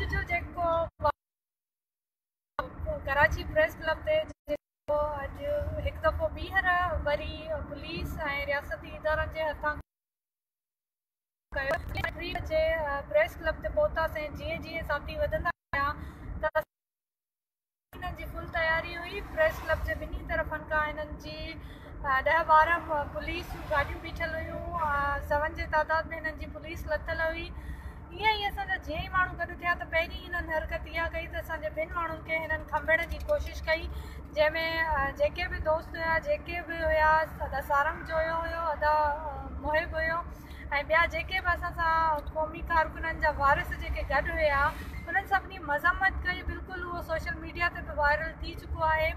अॼु जो जेको कराची प्रेस क्लब ते अॼु हिकु दफ़ो ॿीहर वरी पुलिस ऐं रियासती इदारनि जे हथांजे प्रेस क्लब ते पहुतासीं जीअं जीअं साथी वधंदा आहियां त हिननि जी फुल तयारी हुई प्रेस क्लब जे ॿिन्ही तरफ़नि खां हिननि जी ॾह ॿारहं पुलिस गाॾियूं बीठल हुयूं सवन जे तइदाद में हिननि जी पुलिस लथल हुई ईअं ई असांजा जीअं ई माण्हू गॾु थिया त पहिरीं हिननि हरकत इहा कई त असांजे ॿिनि माण्हुनि खे हिननि खंभण जी कोशिशि कई जंहिंमें जेके बि दोस्त हुआ जेके बि हुआ अदा सारंग जो हुयो अदा मोहिक हुयो ऐं ॿिया जेके बि असां सां क़ौमी कारकुननि जा वारस जेके गॾु हुआ हुननि सभिनी मज़म्मत कई बिल्कुलु उहो सोशल मीडिया ते बि वायरल थी चुको आहे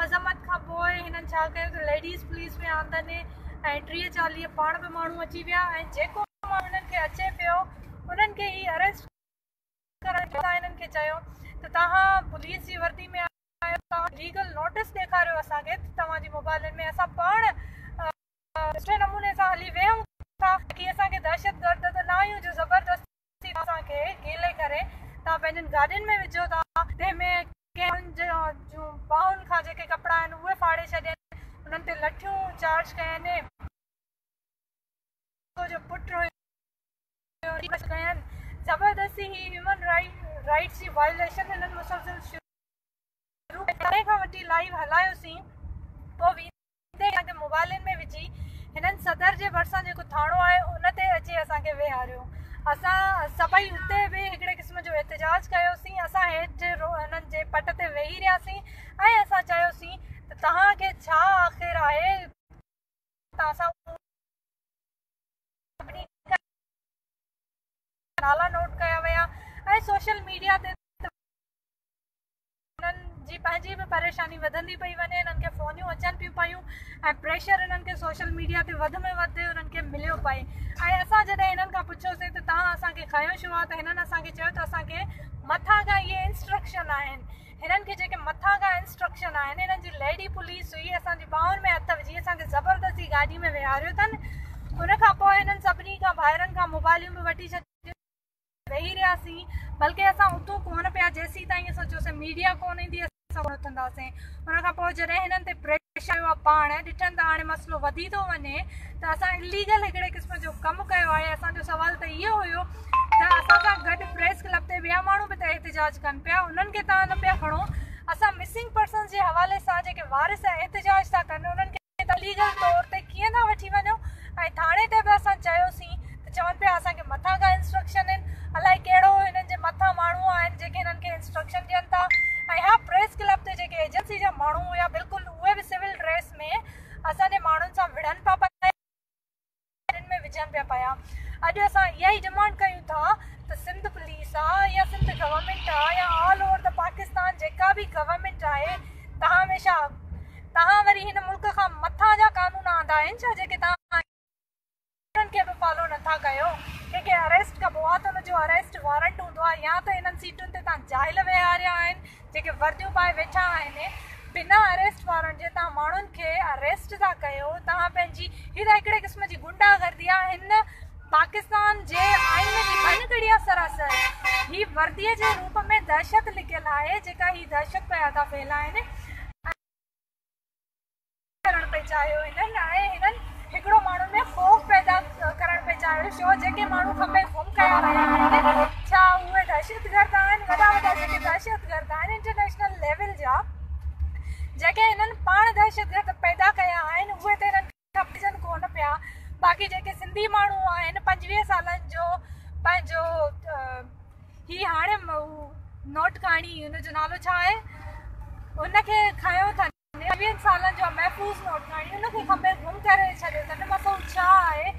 मज़म्मत खां पोइ हिननि छा कयो त पुलिस में आंदनि ऐं टीह चालीह पाण बि माण्हू अची विया ऐं जेको हिननि खे उन्हनि खे ही अरेस्ट करण खे चयो त तव्हां पुलिस जी वर्दी में लीगल नोटिस ॾेखारियो असांखे तव्हांजी मोबाइलनि में असां पाण सुठे नमूने सां हली वेहूं दहशतगर्द त न आहियूं जो ज़बरदस्ती असांखे खेले करे तव्हां पंहिंजनि गाॾियुनि में विझो था जंहिंमें ॿाहुनि खां जेके कपिड़ा आहिनि उहे फाड़े छॾिया उन्हनि ते लठियूं चार्ज कयां जो पुटु सीं पोइ ਜੇ मोबाइल में विझी हिननि सदर जे भरिसां जेको थाणो आहे हुन ते अची असांखे वेहारियो असां सभई उते बि हिकिड़े क़िस्म जो ऐतिजाज ਇਹਨਾਂ ਜੇ ਪੱਟ ਤੇ ਵਹੀ ਰਿਆ ਸੀ ऐं जी पंहिंजी बि परेशानी वधंदी पई वञे हिननि खे फोनियूं अचनि पियूं पयूं ऐं प्रेशर हिननि खे सोशल मीडिया ते वध में वधि हुननि खे मिलियो पए ऐं असां जॾहिं हिननि खां पुछियोसीं त तव्हां असांखे खयों छो आहे त हिननि असांखे चयो त असांखे मथां खां इहे इंस्ट्रक्शन आहिनि हिननि खे जेके मथां खां इंस्ट्रक्शन आहिनि हिननि जी लेडी पुलिस हुई असांजी ॿांहुनि में हथ जीअं असांखे ज़बरदस्ती गाॾी में वेहारियो अथनि हुनखां पोइ हिननि सभिनी खां ॿाहिरनि खां मोबाइलूं बि वठी छॾियूं वेही रहियासीं बल्कि असां उतो कोन पिया जंहिंसी ताईं असां चयोसीं मीडिया कोन ईंदी पाण ॾिठनि त हाणे मसलो वधी थो वञे त असां इलीगल हिकिड़े क़िस्म जो कमु कयो आहे असांजो सवालु त इहो हुयो त असां सां गॾु प्रेस क्लब ते ॿिया माण्हू बि एतिजाज कनि पिया उन्हनि खे तव्हां न पिया खणो असां मिसिंग पर्सन जे हवाले सां जेके वारस था कनि उन्हनि खे कीअं था वठी वञो ऐं थाणे ते बि असां चयोसीं त चवनि पिया असांखे मथां खां इंस्ट्रक्शन अरेस्ट वारंट हूंदो आहे या विहारिया जो वर्दू पाए वेठा बिना अरेस्ट के तुम माण्हुनि के अरेस्ट था कयो सरासर हि वर्दी के रूप में दहशत लिखियल आहे जेका ही दहशता फैल आहिनि छो जो मूल खपे जो ही हाणे नोटकाणी हुनजो नालो छा आहे उनखे खयों अथनि वीहनि सालनि जो महफ़ूज़ हुनखे गुम करे छॾियो अथनि छा आहे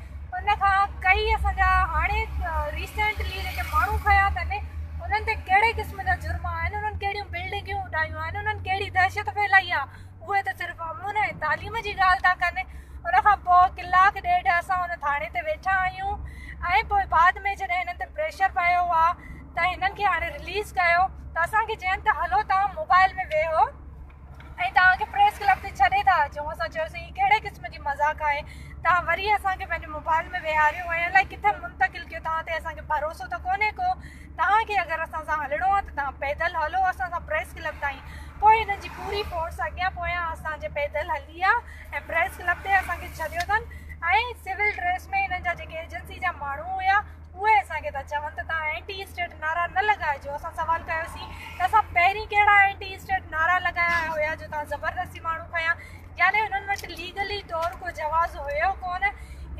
कई असांजा हाणे रिसेंटली जेके माण्हू खयां अथनि हुननि ते कहिड़े क़िस्म जा जुर्म आहिनि उन्हनि कहिड़ियूं बिल्डिंगियूं उॾायूं आहिनि उन्हनि कहिड़ी दहशत फैलाई आहे उहे त सिर्फ़ु अमून तालीम जी ॻाल्हि था कनि उनखां पोइ कलाकु ॾेढ असां हुन थाणे ते वेठा आहियूं ऐं पोइ बाद में जॾहिं हिननि ते प्रेशर पियो आहे त हिननि खे हाणे रिलीज़ कयो त असांखे जंहिं हंधि हलो तव्हां मोबाइल में वेहो ऐं तव्हांखे प्रेस क्लब ते छॾे था अचूं असां चयोसीं कहिड़े क़िस्म जी मज़ाक आहे तव्हां वरी असांखे पंहिंजे मोबाइल में वेहारियो ऐं किथे मुंतकिल कयो तव्हां ते असांखे भरोसो त कोन्हे को तव्हांखे अगरि असां सां हलणो आहे त तव्हां पैदल हलो असां सां प्रेस क्लब ताईं पोइ हिननि जी पूरी फोर्स अॻियां पोयां असांजे पैदल हली आहे ऐं प्रेस क्लब ते असांखे छॾियो अथनि ऐं सिविल ड्रेस में हिननि जा जेके एजेंसी जा माण्हू हुआ उहे असांखे था चवनि त तव्हां एंटी स्टेट नारा न लॻाइजो असां सुवाल कयोसीं त असां पहिरीं कहिड़ा एंटी स्टेट नारा लॻाया हुया जो तव्हां ज़बरदस्ती माण्हू कया याने हुननि वटि लीगली को हुयो कोन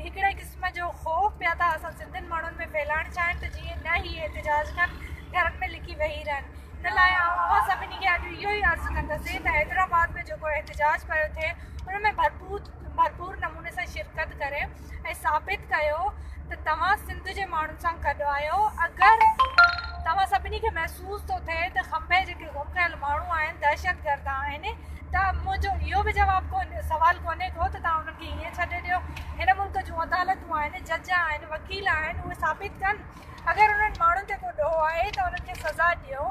हिकिड़े क़िस्म जो ख़ौफ़ पिया था असां सिंधियुनि माण्हुनि में चाहिनि त जीअं न ई एतिजाज कनि घरनि में लिखी वेही रहनि इन लाइ सभिनी खे अॼु इहो ई अर्ज़ु कंदसि त हैदराबाद में जेको पियो भरपूर भरपूर गॾु करे ऐं साबित कयो त तव्हां सिंध जे माण्हुनि सां गॾु आहियो अगरि तव्हां सभिनी खे महसूस थो थिए त खंभे जेके गुम कयल माण्हू आहिनि दहशतगर्दा आहिनि त मुंहिंजो इहो बि जवाबु कोन सुवालु कोन्हे को त तव्हां उन्हनि खे हीअं छॾे ॾियो हिन मुल्क जूं अदालतूं आहिनि जज आहिनि वकील आहिनि उहे साबित कनि अगरि उन्हनि माण्हुनि ते थो ॾोहु आहे त उन्हनि खे सज़ा ॾियो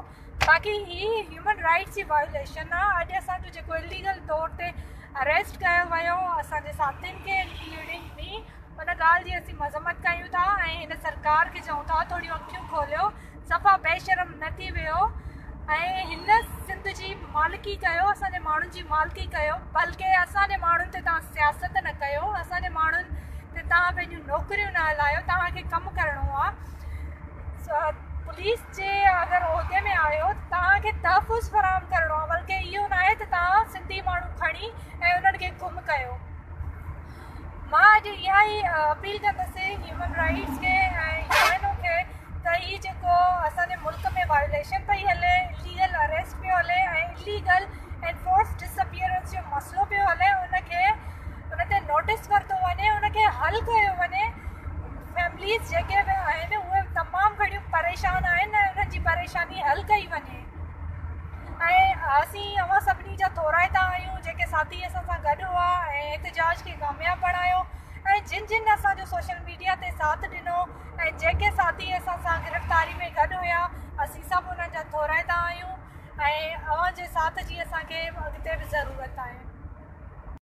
बाक़ी हीअ ह्यूमन राइट्स जी वायोलेशन आहे अॼु असांजो जेको तौर ते अरेस्ट कयो वियो असांजे साथियुनि इंक्लूडिंग भी उन गाल मजम्मत असीं था इन सरकार के चूं था थोड़ी अखियो खोलो सफ़ा बेशरम न थी वियो ऐं सिंध की मालिकी कयो असांजे माण्हुनि जी मालिकी कयो बल्कि असांजे माण्हुनि ते तव्हां न कर असांजे माण्हुनि ते तव्हां पंहिंजूं नौकिरियूं न हलायो तव्हांखे कमु पुलिस के चयो तव्हांखे तहफ़ुज़ फराहम करिणो आहे बल्कि इहो न आहे त तव्हां सिंधी माण्हू खणी ऐं उन्हनि खे गुम कयो मां अॼु इहा ई अपील कंदुसि ह्यूमन राइट्स खे ऐं खे त हीउ जेको असांजे मुल्क में वायोलेशन पई हले इलीगल अरेस्ट पियो हले ऐं इलीगल जो मसलो पियो हले उनखे उन ते नोटिस वञे उनखे हल कयो वञे जेके बि परेशान आहिनि उन्हनि जी परेशानी हल कई वञे ऐं असीं अवां सभिनी जा दुहिराए था आहियूं जेके साथी असां सां गॾु हुआ ऐं एतिजाज खे कामयाबु बणायो ऐं जिन जिन असांजो सोशल मीडिया ते साथ ॾिनो ऐं जेके साथी असां सां गिरफ़्तारी में गॾु हुआ असीं सभु उन्हनि जा थोराए था आहियूं ऐं अव्हां जे साथ जी असांखे अॻिते बि ज़रूरत आहे